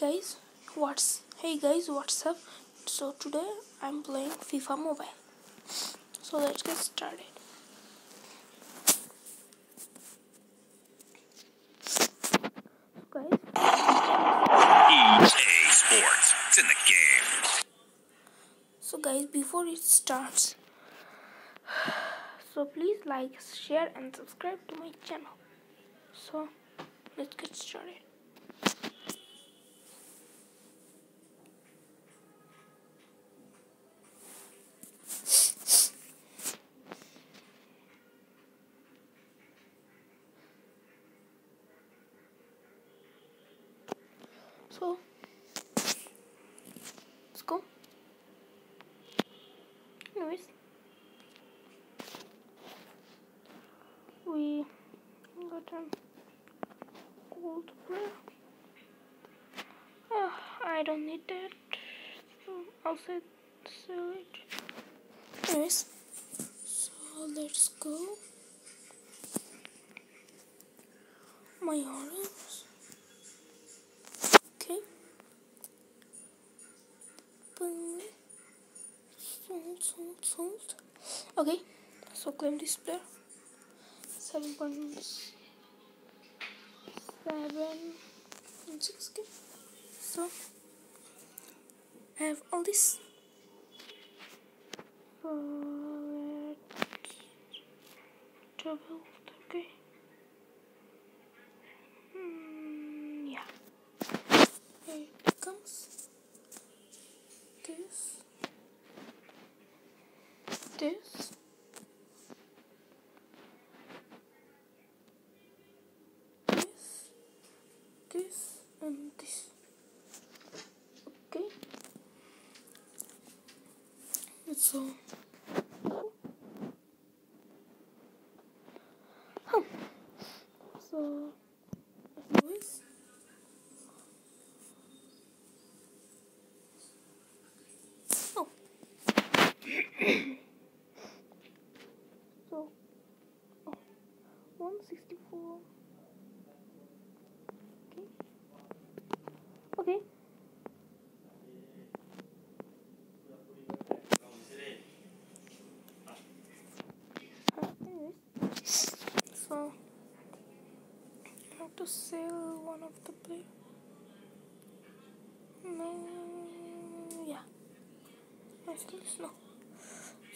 guys what's hey guys what's up so today i'm playing fifa mobile so let's get started guys EA Sports. It's in the game. so guys before it starts so please like share and subscribe to my channel so let's get started so let's go anyways we an gold player oh, I don't need that. So I'll set sell it. Anyways so let's go. My orders. Okay. Boom. sold sold sold. Okay. So claim this player seven point seven and six K. So I have all this. Let's double okay. Hmm, yeah. Here it comes. This. this, this, and this. Okay. So. Oh. So. Anyways. Oh. so. Oh. 164. Okay. Okay. So I have to sell one of the play. No, yeah. I this no.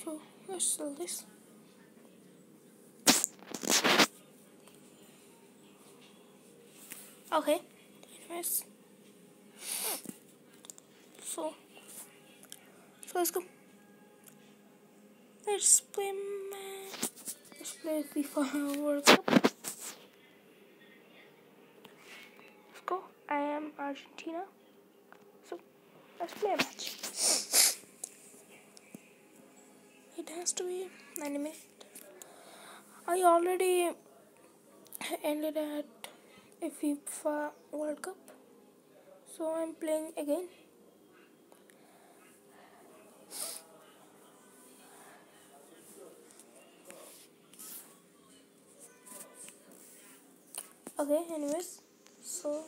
So let's sell this. Okay. Anyways. So, so let's go. Let's play. Let's play FIFA World Cup. Let's go. I am Argentina. So let's play a match. It has to be 90 minutes. I already ended at a FIFA World Cup. So I'm playing again. Okay, anyways, so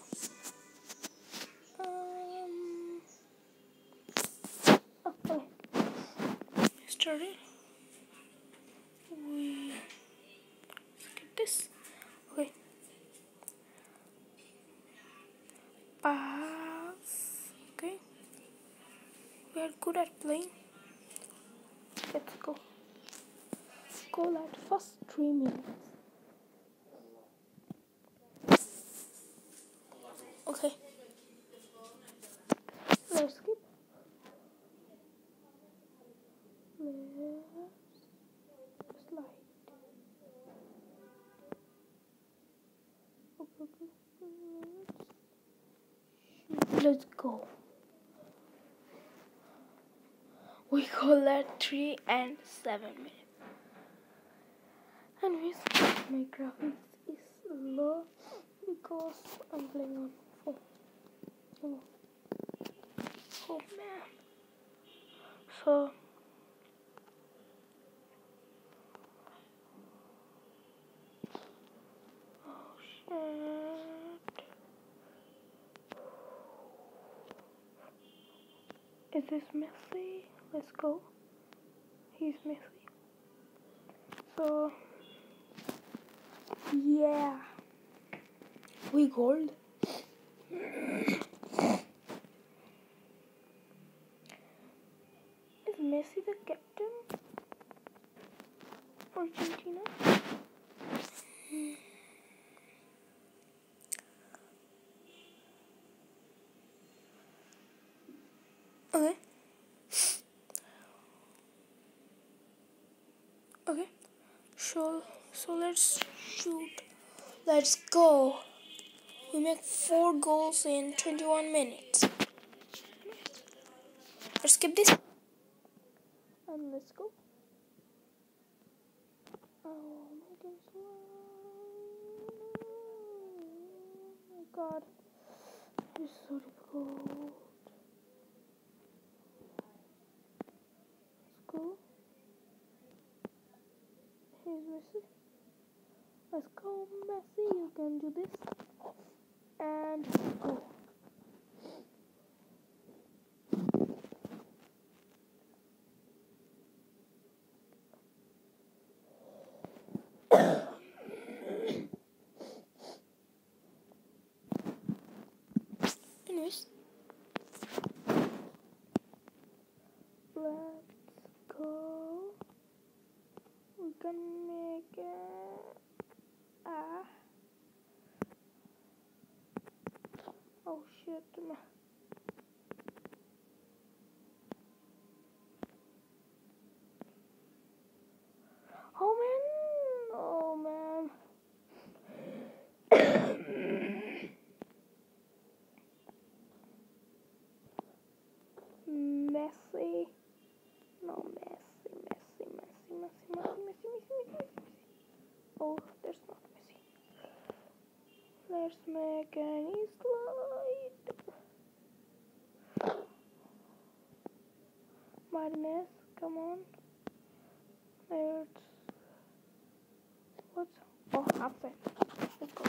um, oh, okay, started. We skip this. Okay, pass. Okay, are good. Let's go. Goal at first three minutes. Okay. Let's skip. Let's slide. Let's go. We call that three and seven minutes. Anyways, my graphics is low because I'm playing on phone. Oh, oh man. So Oh. Is this Messi? Let's go. He's Messi. So, yeah. We gold. Is Messi the captain? Argentina? Okay. Okay. So so let's shoot. Let's go. We make four goals in 21 minutes. Let's skip this. And let's go. Oh my goodness. Oh my god. So difficult. Let's go. Here's Messi. Let's go, Messi. You can do this. And go. Anyways, let's go. We can yatma. Martinez, come on. Let's. What's. Oh, outside. Let's go.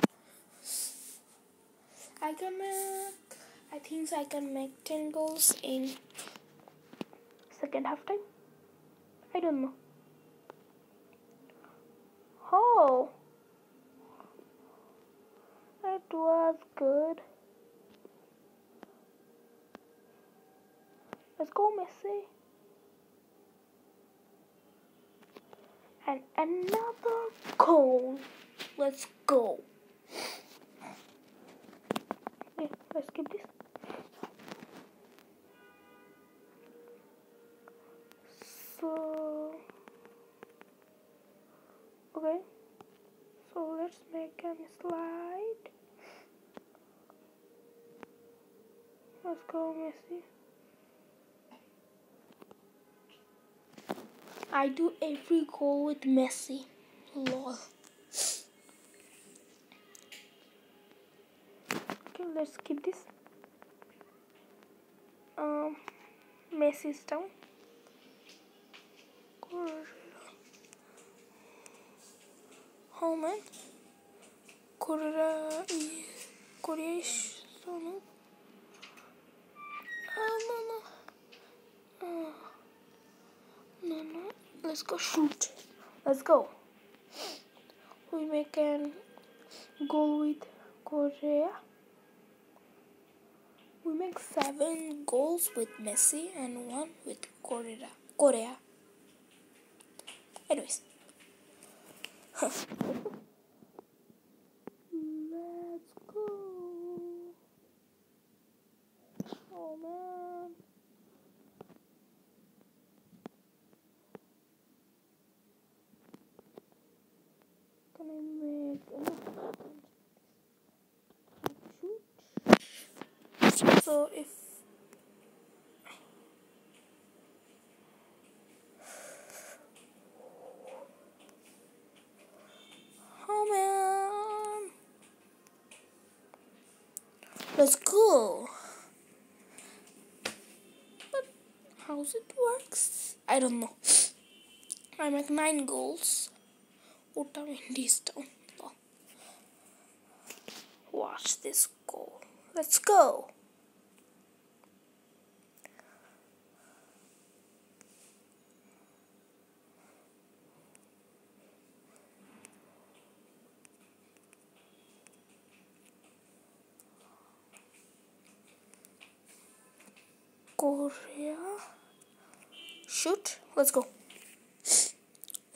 I can make. I think I can make 10 goals in second half time. I don't know. Oh, it was good. Let's go, Messi. And another goal. Let's go. Okay, let's skip this. So, okay. So let's make a slide. Let's go, Messi. I do every goal with Messi. Lol. Okay, let's skip this. Um, Messi's down. Oh man. Correa Correa is so no. Ah no no. Ah. No no. Let's go shoot. Let's go. We make an goal with Correa. We make seven goals with Messi and one with Correa. Correa. Anyways. Let's go. Oh man. Can I make enough? Shoot. So if Oh man. Let's go. But how's it works? I don't know. I make nine goals. What am in this town? Watch this goal. Let's go. Correa. Shoot. Let's go.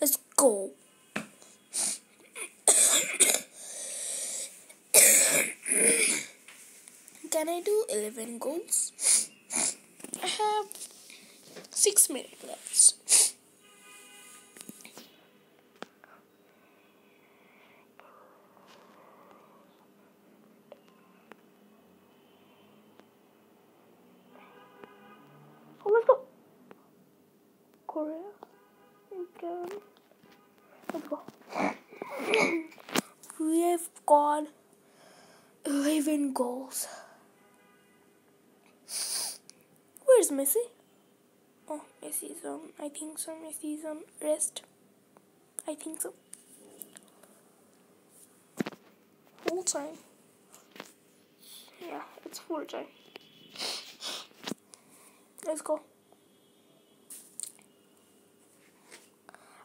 Let's go. Can I do 11 goals? I have 6 minutes left. Have 11 goals. Where's Messi? Oh, Messi's on. Um, I think so. Messi's on um, rest. I think so. Full time. Yeah, it's full time. Let's go.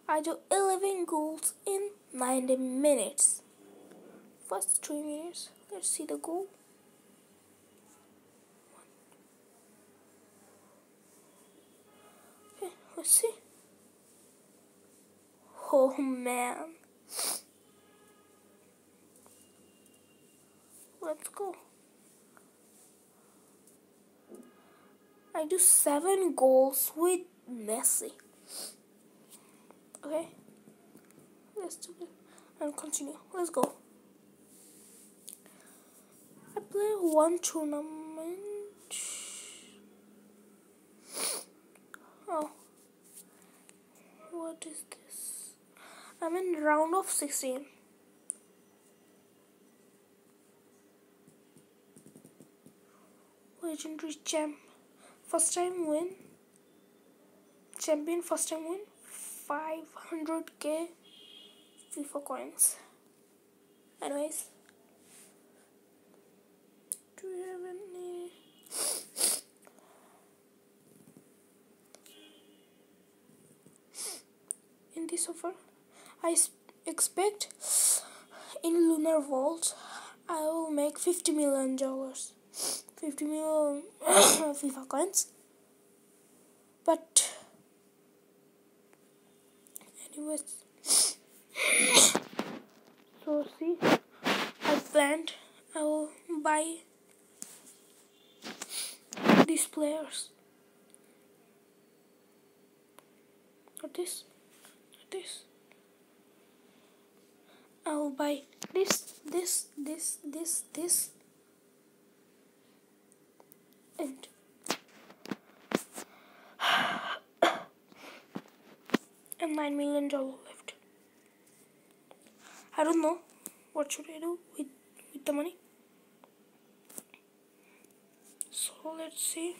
I do 11 goals in 90 minutes. First 3 minutes. Let's see the goal. Okay, let's see. Oh man. Let's go. I do seven goals with Messi. Okay, let's do it and continue. Let's go. I play one tournament. Oh, what is this? I'm in round of 16. Legendary champ. First time win. Champion first time win. 500k FIFA coins. Anyways. Do we have any? In this offer, I expect in Lunar Vault I will make 50 million dollars. 50 million FIFA coins. But anyways so see I planned I will buy these players. Not this. Not this. I will buy this, this, this, this, this, and and nine million dollar left. I don't know what should I do with with the money. Let's see.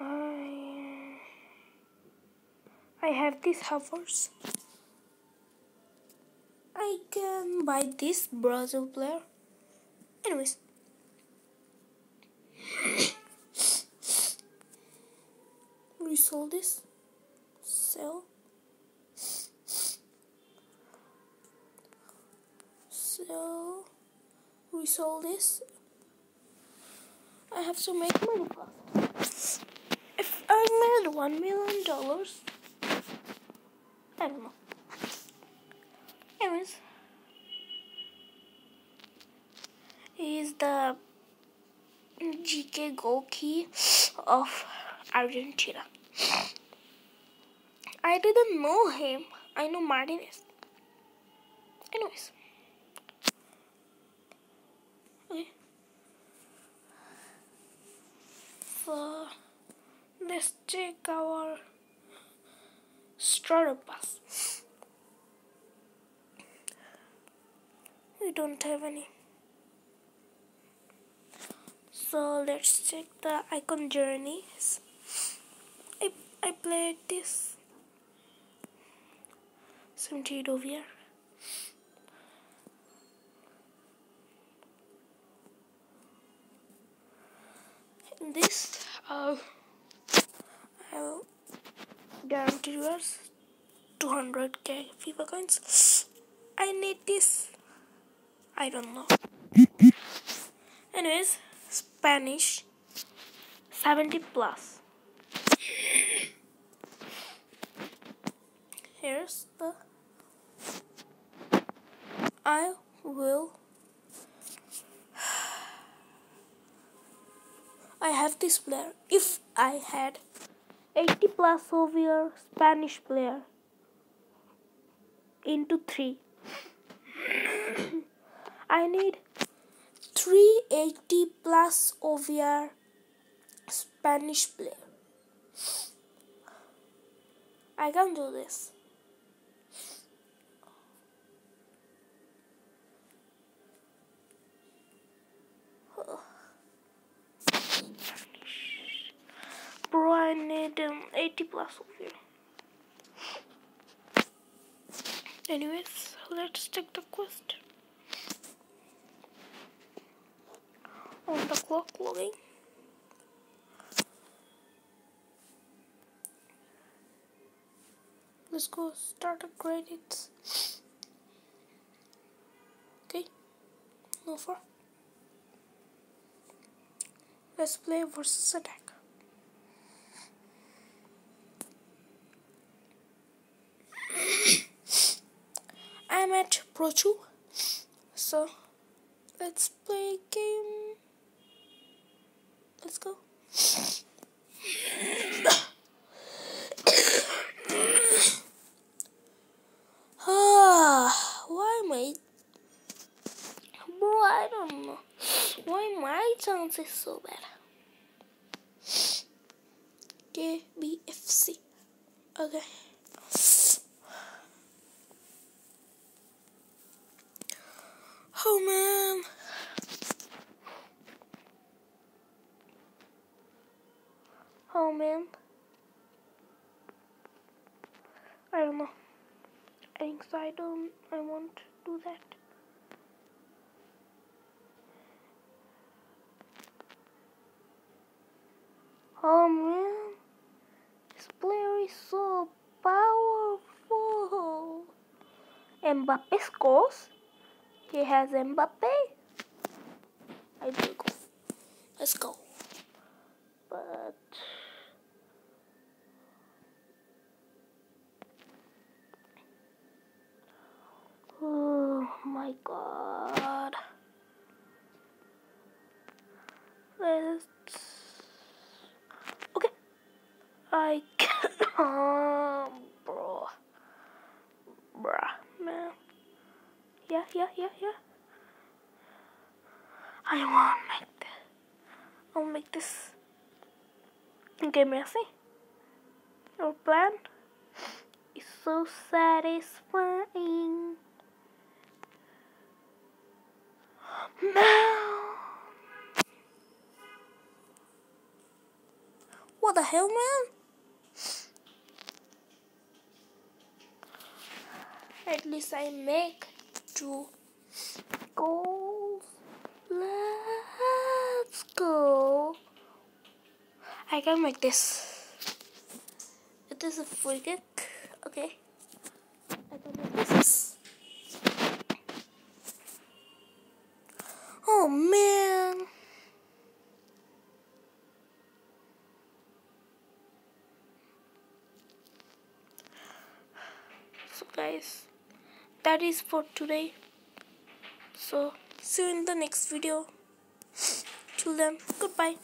I uh, I have these hovers. I can buy this Brazil player. Anyways. Resell this. Sell. Sell. Resell this. I have to make money. If I made one million dollars, I don't know. Anyways, is the GK goal key of Argentina. I didn't know him. I know Martinez. Anyways. Okay. So let's check our starter pass. We don't have any. So let's check the icon journeys. I I played this 78 OVR. In this, uh, I'll guarantee you 200k FIFA coins. I need this. I don't know. Anyways, Spanish 70 plus. Here's the I will I have this player. If I had 80 plus over Spanish player into 3 I need 380 plus OVR Spanish player. I can do this. Bro, I need um, 80 plus OVR. Anyways, let's take the quest. On the clock logging. Let's go start the credits. Okay, no far. Let's play versus attack. I'm at Pro 2, so let's play a game. Let's go. Ah, why am I? Bro, I don't know. Why my chances so bad? KBFC. Okay. Oh man. Oh man. I don't know. I think. I don't. I won't do that. Oh man. This player is so powerful. Mbappe scores. He has Mbappe. I will go. Let's go. But oh my god. Let's okay. I can't, bro, bruh, man. Yeah, yeah, yeah, yeah. I won't make this. I'll make this. Okay, Messi. Your plan is so satisfying. Man. What the hell, man? At least I make two goals. Let's go. I can make this. It is a free kick. Okay. I can make this. Oh man. So guys, that is for today. So see you in the next video. Till then, goodbye.